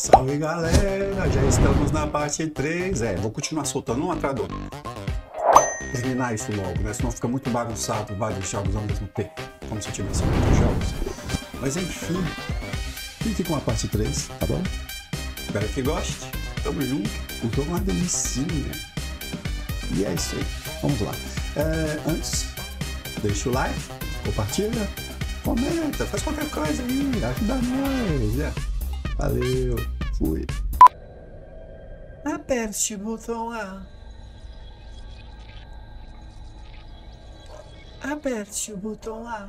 Salve galera, já estamos na parte 3. É, vou continuar soltando um atrás do outro. Terminar isso logo, né? Senão fica muito bagunçado vários jogos ao mesmo tempo. Como se tivesse muitos jogos. Mas enfim, fique com a parte 3, tá bom? Espero que goste. Tamo junto. O jogo é uma delicinha. E é isso aí. Vamos lá. É, antes, deixa o like, compartilha, comenta, faz qualquer coisa aí, ajuda nós. É. Valeu, fui. Aperte o botão A. Aperte o botão A.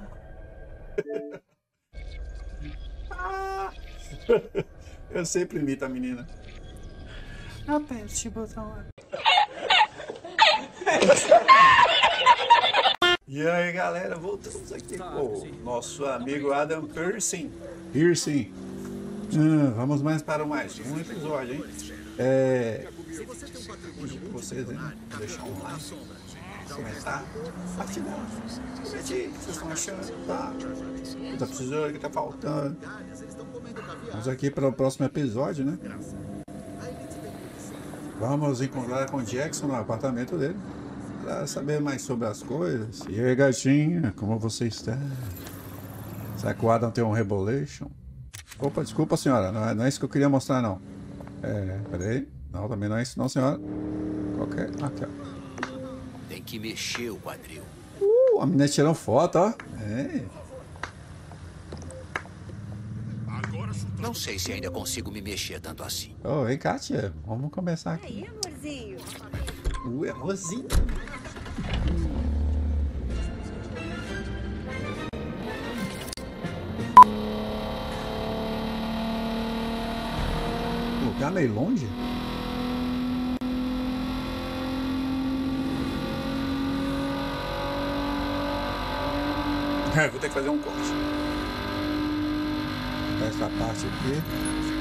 Ah. Eu sempre imito a menina. Aperte o botão A. E aí galera, voltamos aqui com o nosso amigo Adam Piercing. Piercing. Ah, vamos mais para mais um episódio, hein? É. Pedir pra vocês, hein? Deixar um like, comentar, compartilhar. Comentar o que vocês estão achando, tá? O que tá precisando, o que tá faltando. Vamos aqui para o próximo episódio, né? Vamos encontrar com Jackson no apartamento dele para saber mais sobre as coisas. E aí, gatinha, como você está? O Adam tem um Rebolation? Opa, desculpa, senhora, não é, não é isso que eu queria mostrar, não. É, peraí. Não, também não é isso, não, senhora. Qualquer. Aqui, ó. Tem que mexer o quadril. Uh, a menina tirando foto, ó. É. Não sei se ainda consigo me mexer tanto assim. Ô, vem cá, tia. Vamos começar aqui. Aí, amorzinho. Uh, é meio longe? É, vou ter que fazer um corte. Essa parte aqui.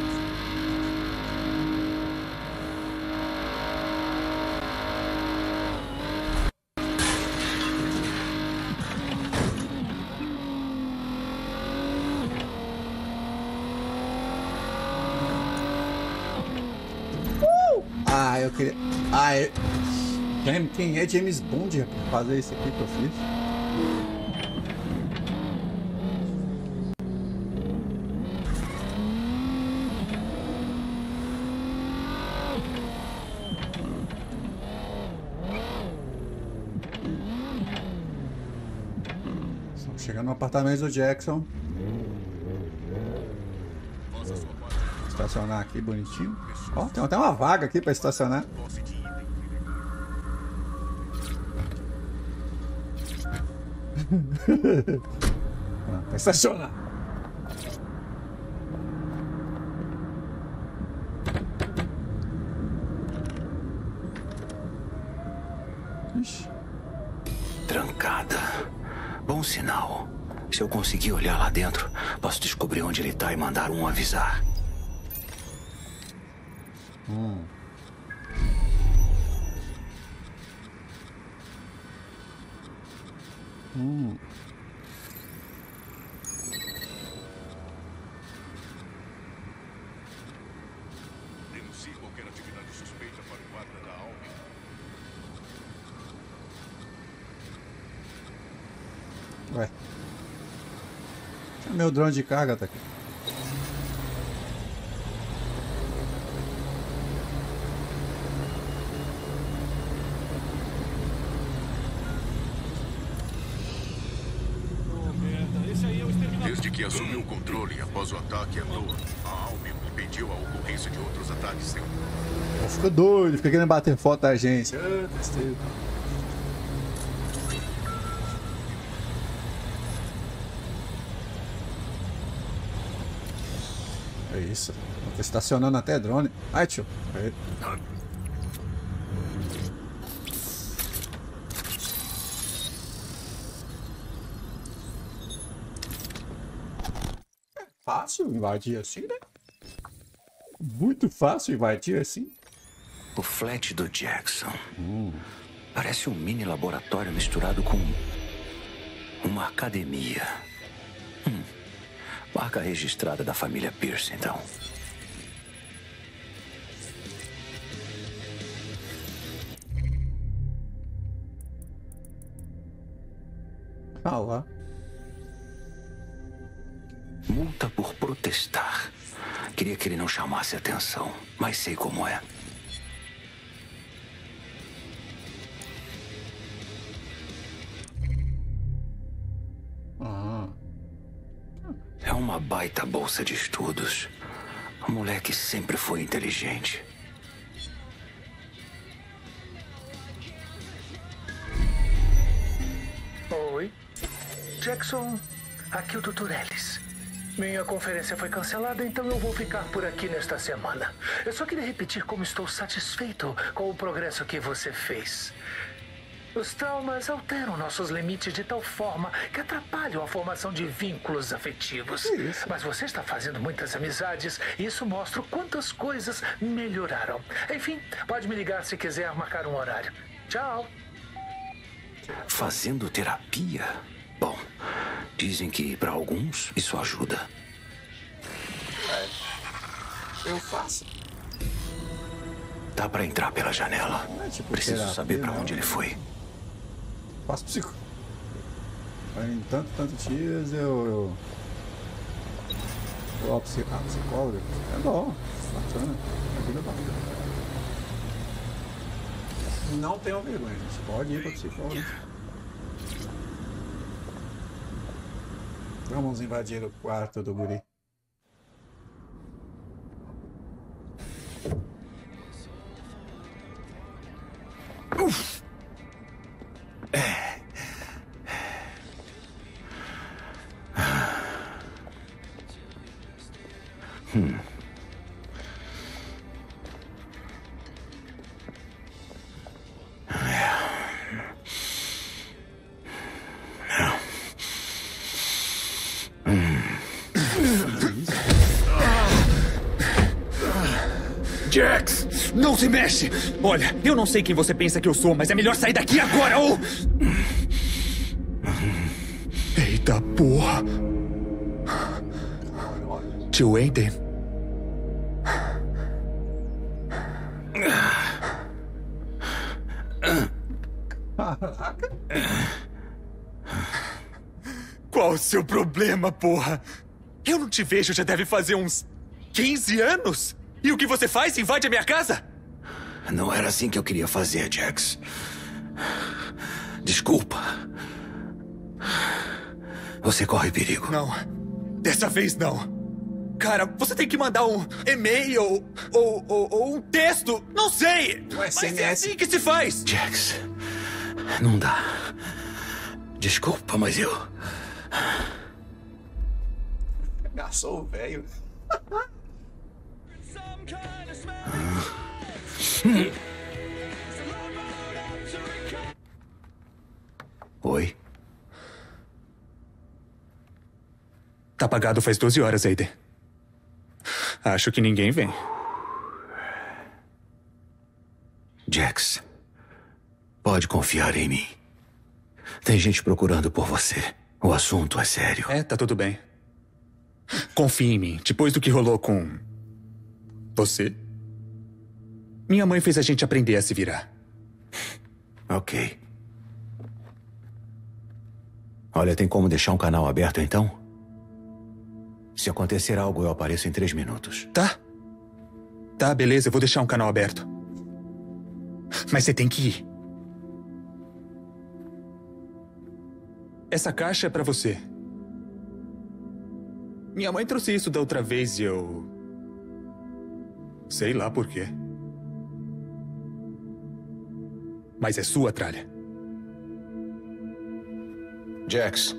Ah, eu queria. Ah. James- Quem é James Bond pra fazer isso aqui que eu fiz? Chegando no apartamento do Jackson. Estacionar aqui bonitinho. Ó, tem até uma vaga aqui para estacionar. Pra estacionar. Ixi. Trancada. Bom sinal. Se eu conseguir olhar lá dentro, posso descobrir onde ele tá e mandar um avisar. Denuncie qualquer atividade suspeita para o guarda da Alme. Ué. Meu drone de carga tá aqui. Desde que assumiu o controle após o ataque à toa, a Albion impediu a ocorrência de outros ataques. Pô, Fica doido, fica querendo bater foto da. Ah, besteira. É isso. Tá estacionando até drone. Ai, tio. Aí. É fácil invadir assim, né? Muito fácil invadir assim. O flat do Jackson. Parece um mini laboratório misturado com uma academia. Hum. Marca registrada da família Pierce, então. Atenção, mas sei como é. Ah, É uma baita bolsa de estudos. O moleque sempre foi inteligente. Oi. Jackson, aqui o Dr. Ellis. Minha conferência foi cancelada, então eu vou ficar por aqui nesta semana. Eu só queria repetir como estou satisfeito com o progresso que você fez. Os traumas alteram nossos limites de tal forma que atrapalham a formação de vínculos afetivos. Mas você está fazendo muitas amizades e isso mostra quantas coisas melhoraram. Enfim, pode me ligar se quiser marcar um horário. Tchau. Fazendo terapia? Bom, dizem que para alguns isso ajuda. eu faço. Dá para entrar pela janela. É tipo Preciso terapia, saber para onde ele foi. Faço psico. Em tanto, tanto dias eu. eu... Ah, psicólogo. É bom, bacana. Ajuda bastante. Não tenham vergonha, gente. Pode ir para psicólogo. Vamos invadir o quarto do guri. Jax, não se mexe! Olha, eu não sei quem você pensa que eu sou, mas é melhor sair daqui agora ou. Eita porra! Tio Aiden? Qual o seu problema, porra? Eu não te vejo já deve fazer uns 15 anos? E o que você faz? Invade a minha casa? Não era assim que eu queria fazer, Jax. Desculpa. Você corre perigo. Não. Dessa vez não. Cara, você tem que mandar um e-mail ou, ou, ou- um texto. Não sei. Um Mas é SMS. assim que se faz. Jax, não dá. Desculpa, mas eu. O velho. Oi? Tá apagado faz 12 horas, Aiden. Acho que ninguém vem. Jax, pode confiar em mim. Tem gente procurando por você. O assunto é sério. É, tá tudo bem. Confie em mim. Depois do que rolou com. Você. Minha mãe fez a gente aprender a se virar. Ok. Olha, tem como deixar um canal aberto então? Se acontecer algo, eu apareço em três minutos. Tá? Tá, beleza, eu vou deixar um canal aberto. Mas você tem que ir. Essa caixa é pra você. Minha mãe trouxe isso da outra vez e eu. Sei lá por quê. Mas é sua tralha. Jax,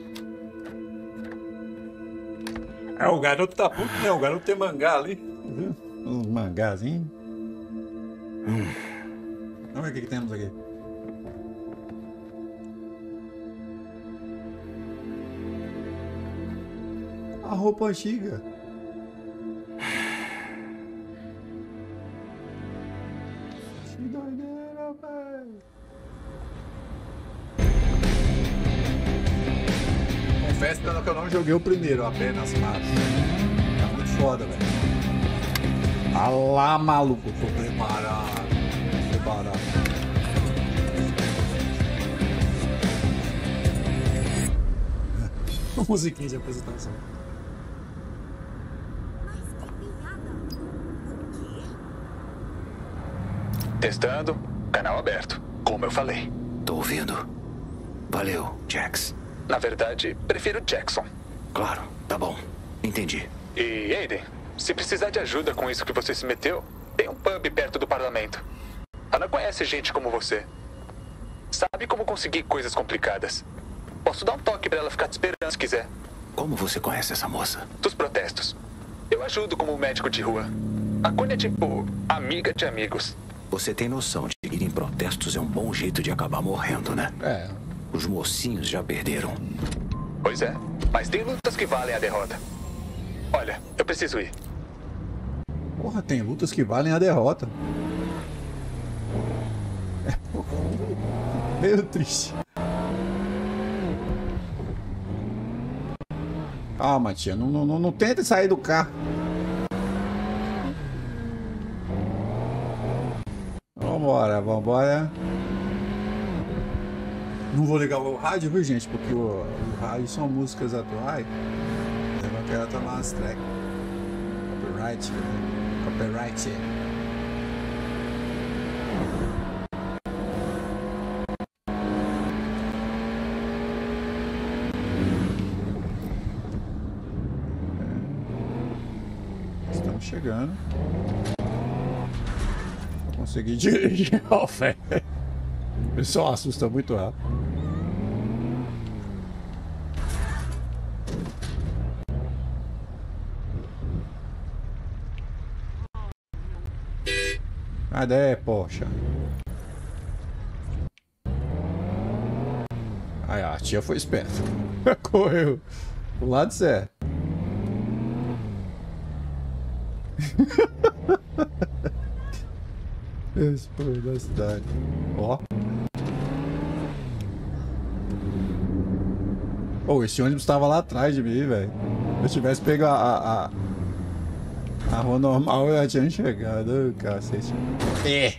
É, o garoto tá puto, né? O garoto tem mangá ali. Viu? Uns mangazinhos. Vamos ver o que, que temos aqui. A roupa antiga. comentando que eu não joguei o primeiro apenas, mas. É muito foda, velho. Ah lá, maluco, tô preparado. Tô preparado. Uma musiquinha de apresentação. Testando, canal aberto, como eu falei. Tô ouvindo. Valeu, Jax. Na verdade, prefiro Jackson. Claro, tá bom. Entendi. E, Aiden, se precisar de ajuda com isso que você se meteu, tem um pub perto do parlamento. Ana conhece gente como você. Sabe como conseguir coisas complicadas. Posso dar um toque pra ela ficar te esperando se quiser. Como você conhece essa moça? Dos protestos. Eu ajudo como médico de rua. A Connie é tipo amiga de amigos. Você tem noção de que ir em protestos é um bom jeito de acabar morrendo, né? É. Os mocinhos já perderam. Pois é, mas tem lutas que valem a derrota. Olha, eu preciso ir. Porra, tem lutas que valem a derrota. É meio triste. Calma, tia. Não, não, não, não tenta sair do carro. Vambora, vambora. Não vou ligar o rádio, viu, gente? Porque o, o rádio são músicas atuais. Eu quero tomar umas tracks. Copyright. né? Copyright. É. Estamos chegando. Vou conseguir dirigir ao fé. O pessoal assusta muito rápido. Cadê, poxa? Aí, a tia foi esperta. Correu. Do lado certo. Esse foi da cidade. Ó. Pô, esse ônibus tava lá atrás de mim, velho. Se eu tivesse pego a, a, a, a rua normal, eu já tinha chegado. Cacete. É.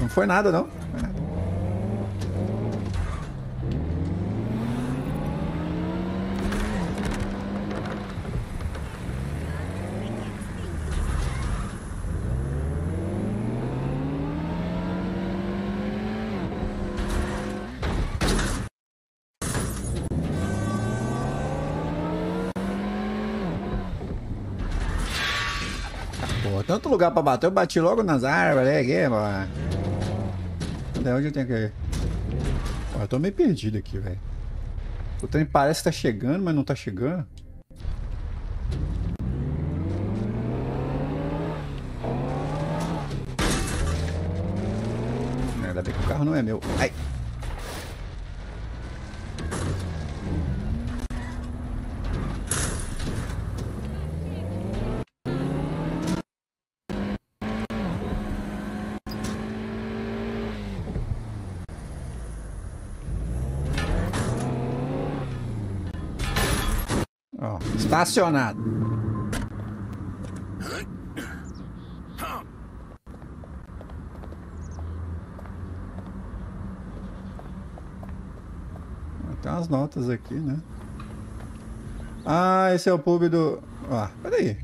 Não foi nada, não. Não foi nada. Pô, tanto lugar pra bater, eu bati logo nas árvores, né? Aqui, mano. Cadê onde eu tenho que ir? Pô, eu tô meio perdido aqui, velho. O trem parece que tá chegando, mas não tá chegando. Ainda bem que o carro não é meu. Ai. Estacionado. Tem umas notas aqui, né? Ah, esse é o pub do. Ah, peraí.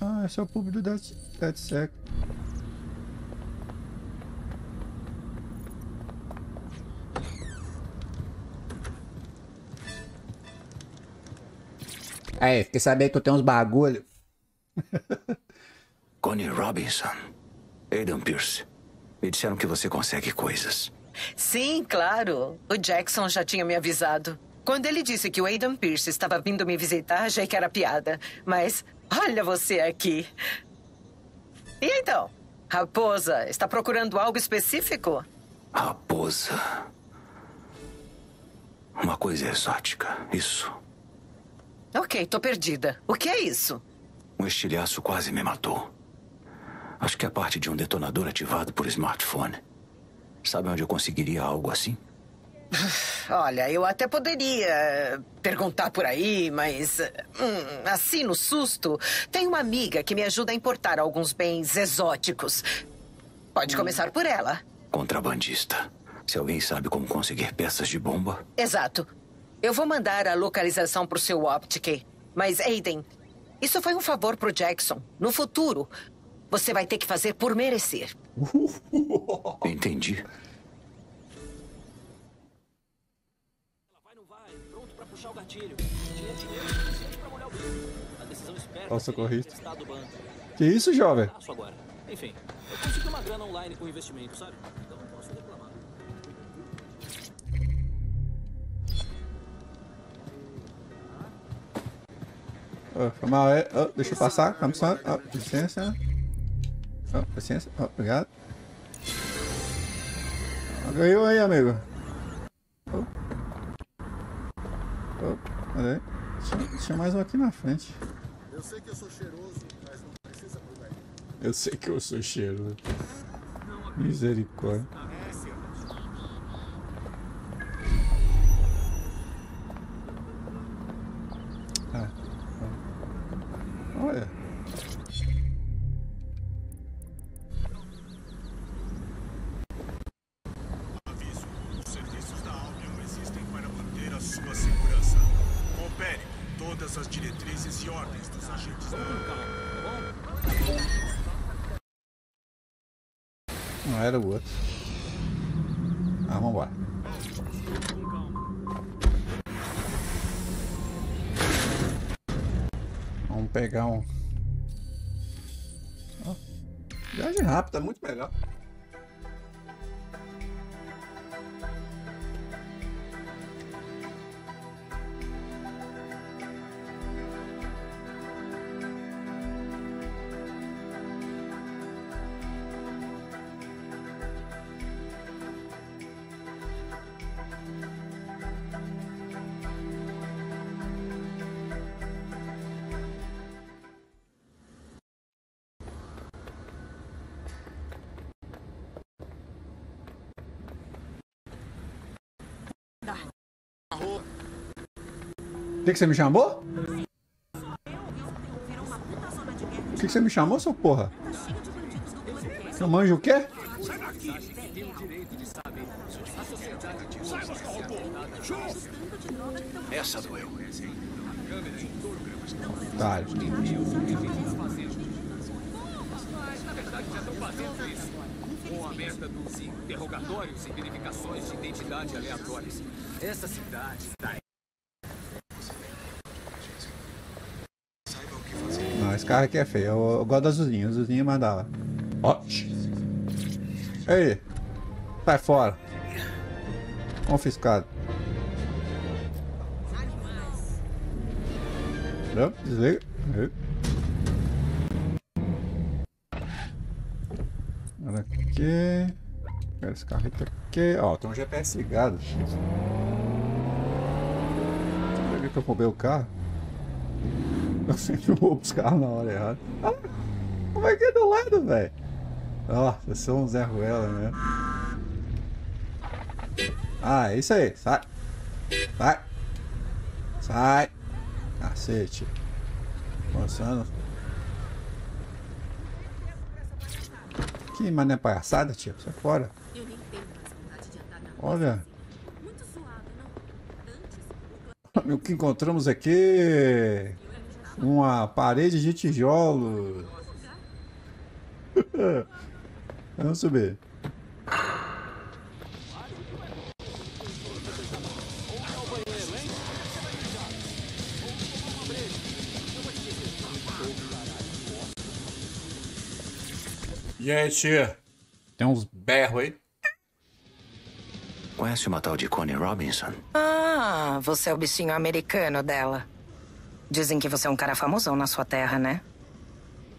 Ah, esse é o pub do Dead, Dead Sec. Aí, fiquei sabendo que eu tenho uns bagulho. Connie Robinson. Aidan Pierce. Me disseram que você consegue coisas. Sim, claro. O Jackson já tinha me avisado. Quando ele disse que o Aidan Pierce estava vindo me visitar, achei que era piada. Mas olha você aqui. E então? Raposa, está procurando algo específico? Raposa. Uma coisa exótica. Isso. Ok, tô perdida. O que é isso? Um estilhaço quase me matou. Acho que é parte de um detonador ativado por smartphone. Sabe onde eu conseguiria algo assim? Olha, eu até poderia perguntar por aí, mas. hum, assim, no susto, tem uma amiga que me ajuda a importar alguns bens exóticos. Pode começar por ela. Contrabandista. Se alguém sabe como conseguir peças de bomba, Exato. Eu vou mandar a localização pro seu Optic. Mas, Aiden, isso foi um favor pro Jackson. No futuro, Você vai ter que fazer por merecer. Entendi. Ó, socorrista. Que isso, jovem? Enfim, eu consegui uma grana online com investimento, sabe? Então Ó, foi mal, é. Ó, deixa eu passar, vamos só. Ó, licença. Ó, licença. Ó, obrigado. Ó, ganhou aí, amigo. Olha aí. Tinha, tinha mais um aqui na frente. Eu sei que eu sou cheiroso, mas não precisa provar. Eu sei que eu sou cheiroso. Misericórdia. Todas as diretrizes e ordens dos agentes da Não era o outro. Ah, vambora. Vamos pegar um. Ó, Viagem rápida, muito melhor. O que, que você me chamou? O que, que você me chamou, seu porra? Eu manjo o quê? Essa doeu. Tá. Com a merda dos interrogatórios e verificações de identidade aleatórias. Essa cidade tá Não, esse carro aqui é feio. Eu, eu gosto do azulzinho. O azulzinho é mais da hora. Ó. Ei. Sai fora. Confiscado. Não, desliga. Aí. Olha aqui. Pega esse carrito aqui. Ó, tem um GPS ligado. Sabe que eu roubei o carro? Eu sempre roubo os carros na hora errada. Ah, como é que é do lado, velho? Ó, vocês são um Zé Ruela, né? Ah, é isso aí. Sai. Sai. Sai. Cacete. Moçando. Que mané palhaçada, tio. Sai fora. Eu nem tenho mais vontade de andar na rua Olha. O que encontramos aqui? Uma parede de tijolos. Vamos subir. Gente, tem uns berros aí. Conhece uma tal de Connie Robinson? Ah, você é o bichinho americano dela. Dizem que você é um cara famosão na sua terra, né?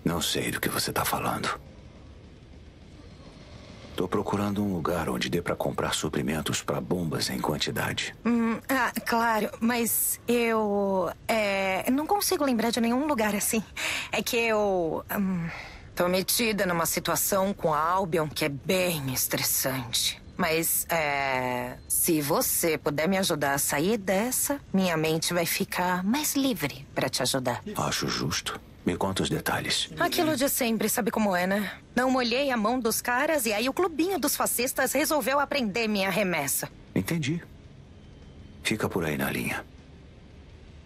Não sei do que você tá falando. Tô procurando um lugar onde dê pra comprar suprimentos pra bombas em quantidade. Hum, ah, claro, mas eu. É, não consigo lembrar de nenhum lugar assim. É que eu. hum, tô metida numa situação com a Albion que é bem estressante. Mas, é, se você puder me ajudar a sair dessa, minha mente vai ficar mais livre pra te ajudar. Acho justo. Me conta os detalhes. Aquilo de sempre, sabe como é, né? Não molhei a mão dos caras e aí o clubinho dos fascistas resolveu aprender minha remessa. Entendi. Fica por aí na linha.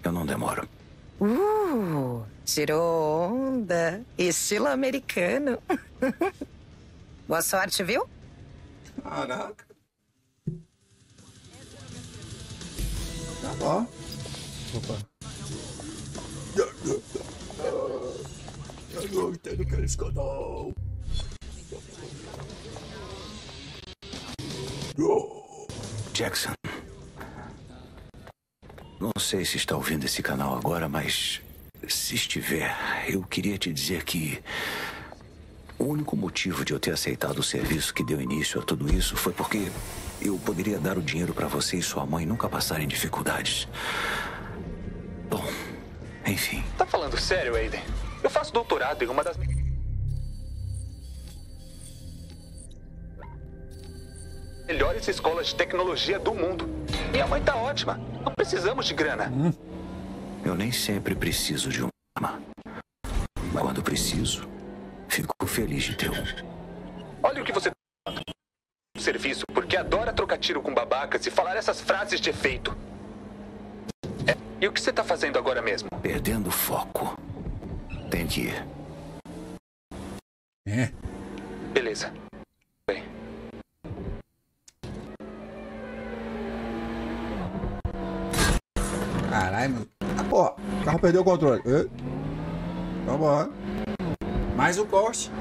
Eu não demoro. Uh, tirou onda. Estilo americano. Boa sorte, viu? Caraca. Tá bom. Opa. Eu não entendo que eles não. Jackson. Não sei se está ouvindo esse canal agora, mas se estiver, eu queria te dizer que o único motivo de eu ter aceitado o serviço que deu início a tudo isso foi porque eu poderia dar o dinheiro para você e sua mãe nunca passarem dificuldades. Bom, enfim. Tá falando sério, Aiden? Eu faço doutorado em uma das melhores escolas de tecnologia do mundo. Minha mãe tá ótima. Não precisamos de grana. Eu nem sempre preciso de uma arma. Quando preciso, fico feliz de ter um. Olha o que você tá. Serviço, porque adora trocar tiro com babacas e falar essas frases de efeito. É, E o que você tá fazendo agora mesmo? Perdendo foco. Tem que ir. É. Beleza. Caralho, mano. Ah, porra. O carro perdeu o controle. Vambora. Mais o corte.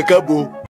Acabou.